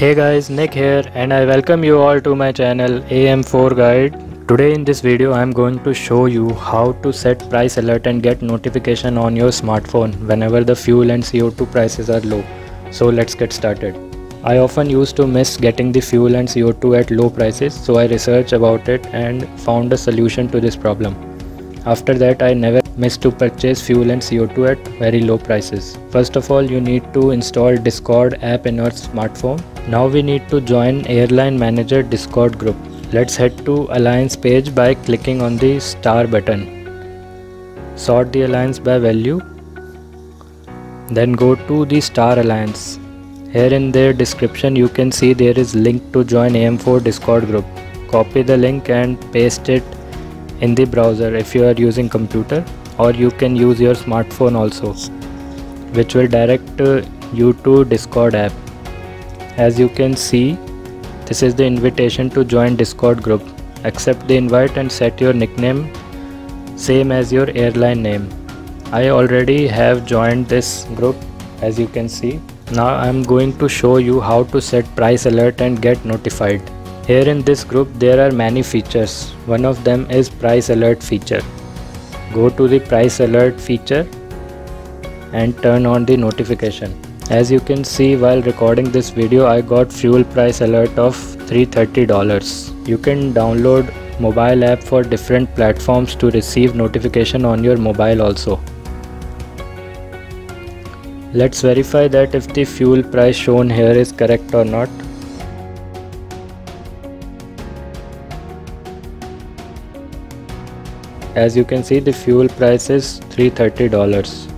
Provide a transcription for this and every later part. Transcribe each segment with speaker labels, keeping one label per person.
Speaker 1: Hey guys, Nick here and I welcome you all to my channel AM4 Guide. Today in this video I am going to show you how to set price alert and get notification on your smartphone whenever the fuel and CO2 prices are low. So let's get started. I often used to miss getting the fuel and CO2 at low prices so I researched about it and found a solution to this problem. After that I never missed to purchase fuel and CO2 at very low prices. First of all you need to install Discord app in your smartphone. Now we need to join Airline Manager Discord group. Let's head to Alliance page by clicking on the star button. Sort the alliance by value. Then go to the star alliance. Here in their description you can see there is link to join AM4 Discord group. Copy the link and paste it in the browser if you are using computer or you can use your smartphone also which will direct uh, you to discord app. As you can see this is the invitation to join discord group. Accept the invite and set your nickname same as your airline name. I already have joined this group as you can see. Now i'm going to show you how to set price alert and get notified here in this group there are many features. One of them is price alert feature. Go to the price alert feature and turn on the notification. As you can see while recording this video I got fuel price alert of $330. You can download mobile app for different platforms to receive notification on your mobile also. Let's verify that if the fuel price shown here is correct or not. As you can see the fuel price is $330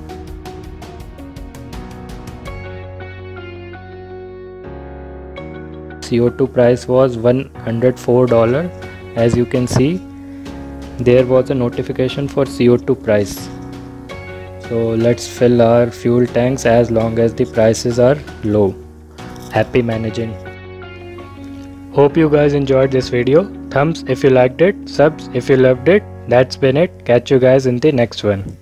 Speaker 1: CO2 price was $104 as you can see there was a notification for CO2 price. So let's fill our fuel tanks as long as the prices are low. Happy managing. Hope you guys enjoyed this video. Thumbs if you liked it. Subs if you loved it that's been it. Catch you guys in the next one.